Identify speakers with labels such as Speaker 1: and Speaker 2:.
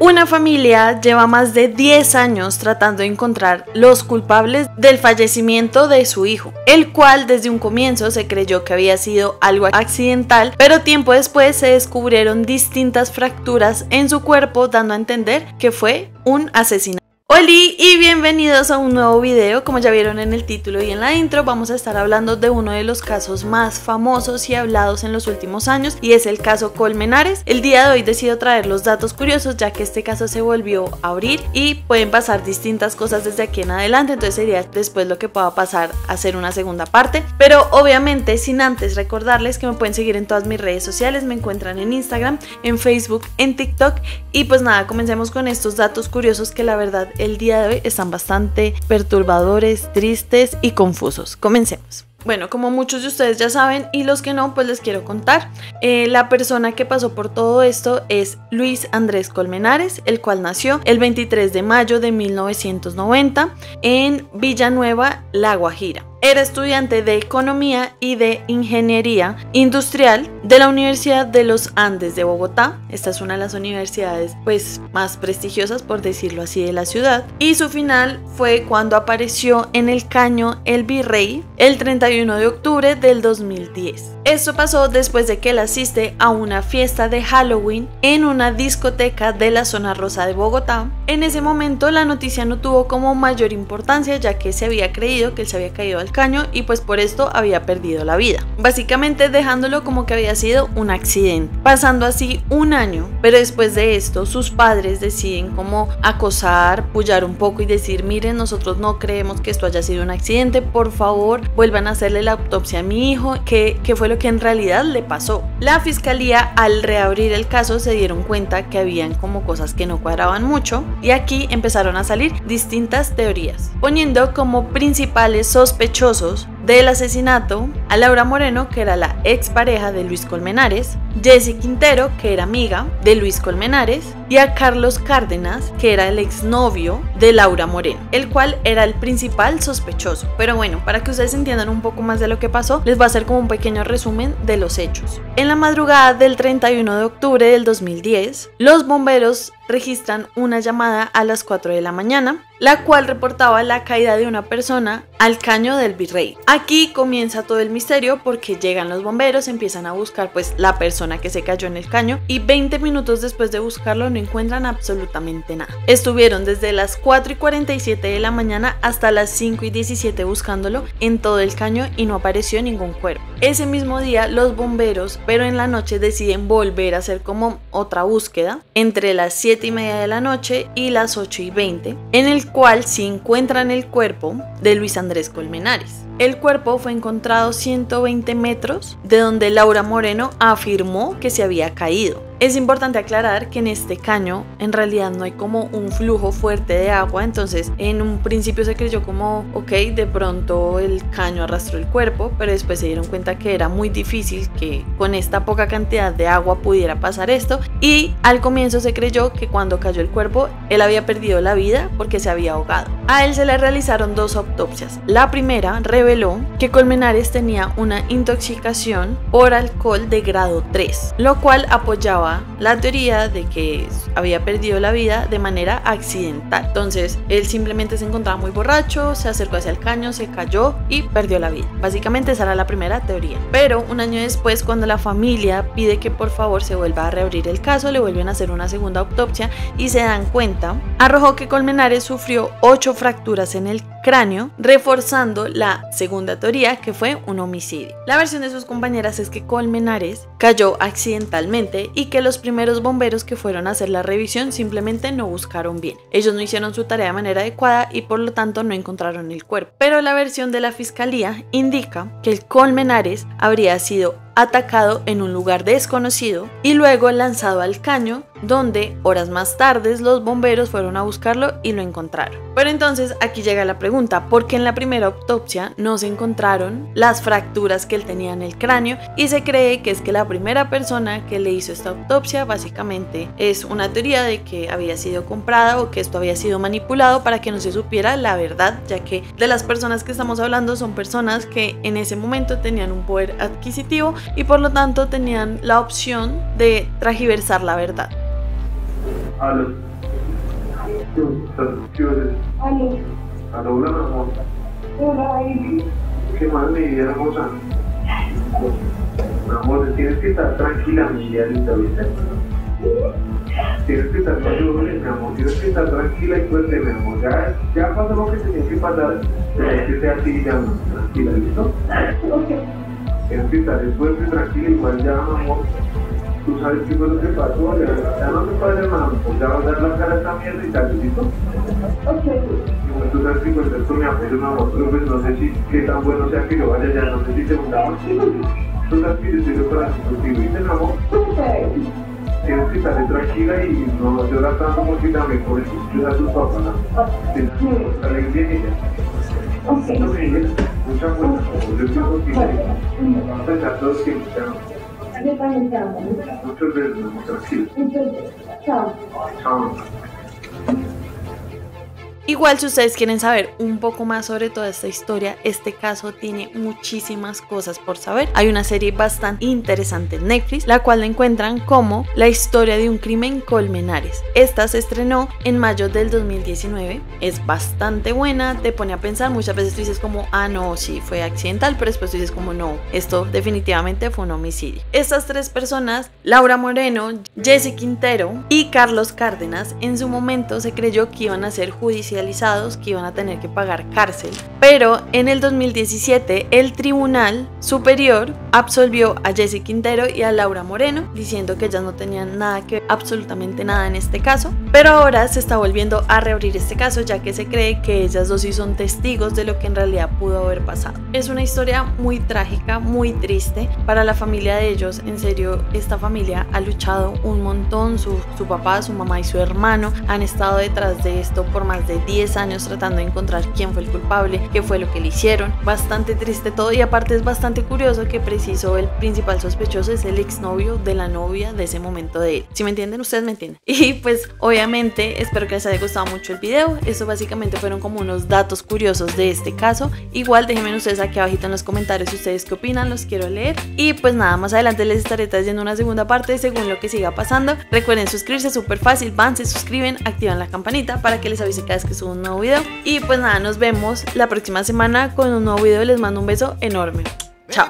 Speaker 1: Una familia lleva más de 10 años tratando de encontrar los culpables del fallecimiento de su hijo, el cual desde un comienzo se creyó que había sido algo accidental, pero tiempo después se descubrieron distintas fracturas en su cuerpo dando a entender que fue un asesinato. Hola y bienvenidos a un nuevo video, como ya vieron en el título y en la intro vamos a estar hablando de uno de los casos más famosos y hablados en los últimos años y es el caso Colmenares. El día de hoy decido traer los datos curiosos ya que este caso se volvió a abrir y pueden pasar distintas cosas desde aquí en adelante, entonces sería después lo que pueda pasar a hacer una segunda parte, pero obviamente sin antes recordarles que me pueden seguir en todas mis redes sociales, me encuentran en Instagram, en Facebook, en TikTok. Y pues nada, comencemos con estos datos curiosos que la verdad el día de hoy están bastante perturbadores, tristes y confusos. Comencemos. Bueno, como muchos de ustedes ya saben y los que no, pues les quiero contar. Eh, la persona que pasó por todo esto es Luis Andrés Colmenares, el cual nació el 23 de mayo de 1990 en Villanueva, La Guajira. Era estudiante de Economía y de Ingeniería Industrial de la Universidad de los Andes de Bogotá. Esta es una de las universidades pues más prestigiosas por decirlo así de la ciudad. Y su final fue cuando apareció en el caño El Virrey el 31 de octubre del 2010. Esto pasó después de que él asiste a una fiesta de Halloween en una discoteca de la zona rosa de Bogotá. En ese momento la noticia no tuvo como mayor importancia ya que se había creído que él se había caído al caño y pues por esto había perdido la vida. Básicamente dejándolo como que había sido un accidente. Pasando así un año, pero después de esto sus padres deciden como acosar, pullar un poco y decir miren nosotros no creemos que esto haya sido un accidente, por favor vuelvan a hacerle la autopsia a mi hijo, que, que fue lo que en realidad le pasó. La fiscalía al reabrir el caso se dieron cuenta que habían como cosas que no cuadraban mucho y aquí empezaron a salir distintas teorías, poniendo como principales sospechosos del asesinato a Laura Moreno, que era la expareja de Luis Colmenares, Jesse Quintero, que era amiga de Luis Colmenares, y a Carlos Cárdenas, que era el exnovio de Laura Moreno, el cual era el principal sospechoso. Pero bueno, para que ustedes entiendan un poco más de lo que pasó, les voy a hacer como un pequeño resumen de los hechos. En la madrugada del 31 de octubre del 2010, los bomberos registran una llamada a las 4 de la mañana, la cual reportaba la caída de una persona al caño del virrey. Aquí comienza todo el misterio porque llegan los bomberos, empiezan a buscar pues la persona que se cayó en el caño y 20 minutos después de buscarlo no encuentran absolutamente nada. Estuvieron desde las 4 y 47 de la mañana hasta las 5 y 17 buscándolo en todo el caño y no apareció ningún cuerpo. Ese mismo día los bomberos, pero en la noche deciden volver a hacer como otra búsqueda entre las 7 y media de la noche y las 8 y 20, en el cual se encuentran el cuerpo de Luis Andrés Colmenares. El cuerpo fue encontrado 120 metros de donde Laura Moreno afirmó que se había caído. Es importante aclarar que en este caño en realidad no hay como un flujo fuerte de agua, entonces en un principio se creyó como, ok, de pronto el caño arrastró el cuerpo, pero después se dieron cuenta que era muy difícil que con esta poca cantidad de agua pudiera pasar esto y al comienzo se creyó que cuando cayó el cuerpo él había perdido la vida porque se había ahogado. A él se le realizaron dos autopsias. La primera reveló que Colmenares tenía una intoxicación por alcohol de grado 3, lo cual apoyaba la teoría de que había perdido la vida de manera accidental. Entonces, él simplemente se encontraba muy borracho, se acercó hacia el caño, se cayó y perdió la vida. Básicamente esa era la primera teoría. Pero un año después, cuando la familia pide que por favor se vuelva a reabrir el caso, le vuelven a hacer una segunda autopsia y se dan cuenta, arrojó que Colmenares sufrió ocho fracturas en el cráneo, reforzando la segunda teoría que fue un homicidio. La versión de sus compañeras es que Colmenares cayó accidentalmente y que los primeros bomberos que fueron a hacer la revisión simplemente no buscaron bien. Ellos no hicieron su tarea de manera adecuada y por lo tanto no encontraron el cuerpo. Pero la versión de la fiscalía indica que el Colmenares habría sido atacado en un lugar desconocido y luego lanzado al caño donde horas más tarde los bomberos fueron a buscarlo y lo encontraron. Pero entonces aquí llega la pregunta, ¿por qué en la primera autopsia no se encontraron las fracturas que él tenía en el cráneo? Y se cree que es que la primera persona que le hizo esta autopsia básicamente es una teoría de que había sido comprada o que esto había sido manipulado para que no se supiera la verdad, ya que de las personas que estamos hablando son personas que en ese momento tenían un poder adquisitivo y por lo tanto tenían la opción de tragiversar la verdad.
Speaker 2: Hola, mi amor.
Speaker 3: hola, baby.
Speaker 2: ¿Qué vida hermosa? Mi amor, tienes que estar tranquila, mi vida linda, ¿viste? Tienes que estar tranquila, mi amor. Tienes que estar tranquila y fuerte, mi amor. Ya, ya pasó lo que tenía que pasar. Tienes que estar así, ya, tranquila, ¿listo?
Speaker 3: Ok,
Speaker 2: Tienes que estar fuerte tranquila, igual ya, mi amor. Tú sabes qué fue lo que pasó, ya, ya no te nada, pues ya vas a dar la cara a esta mierda y tal, ¿listo?
Speaker 3: ok.
Speaker 2: Y bueno, tú sabes que con mi apoyo, mi amor, pero pues no sé si qué tan bueno sea que yo vaya allá, no sé si te gustamos. Tú sabes que yo estoy corazón contigo, ¿viste, mi amor?
Speaker 3: Super.
Speaker 2: Tienes que estar tranquila y no llorar tanto porque también por eso a tus papás. Tienes que estar bien ella.
Speaker 3: Ok.
Speaker 2: No me digas, mucha fuerza, como yo estoy contigo. Vamos a estar todos siempre, te amo.
Speaker 3: Yo también te amo.
Speaker 2: Muchos besos, mi
Speaker 1: Igual si ustedes quieren saber un poco más sobre toda esta historia, este caso tiene muchísimas cosas por saber. Hay una serie bastante interesante en Netflix, la cual la encuentran como La historia de un crimen Colmenares. Esta se estrenó en mayo del 2019, es bastante buena, te pone a pensar, muchas veces tú dices como, ah no, sí, fue accidental, pero después tú dices como, no, esto definitivamente fue un homicidio. Estas tres personas, Laura Moreno, Jesse Quintero y Carlos Cárdenas, en su momento se creyó que iban a ser judicializados que iban a tener que pagar cárcel. Pero en el 2017 el Tribunal Superior absolvió a Jesse Quintero y a Laura Moreno, diciendo que ellas no tenían nada que ver, absolutamente nada en este caso. Pero ahora se está volviendo a reabrir este caso ya que se cree que ellas dos sí son testigos de lo que en realidad pudo haber pasado. Es una historia muy trágica, muy triste para la familia de ellos. En serio, esta familia ha luchado un montón. Su, su papá, su mamá y su hermano han estado detrás de esto por más de 10 años tratando de encontrar quién fue el culpable, qué fue lo que le hicieron. Bastante triste todo y aparte es bastante curioso que preciso el principal sospechoso es el exnovio de la novia de ese momento de él. Si me entienden, ustedes me entienden. Y pues obviamente espero que les haya gustado mucho el video. Esto básicamente fueron como unos datos curiosos de este caso. Igual déjenme ustedes aquí abajito en los comentarios ustedes qué opinan, los quiero leer. Y pues nada, más adelante les estaré trayendo una segunda parte según lo que siga pasando. Recuerden suscribirse, súper fácil, van, se suscriben, activan la campanita para que les avise cada vez que un nuevo video. Y pues nada, nos vemos la próxima semana con un nuevo video. Les mando un beso enorme. Chao.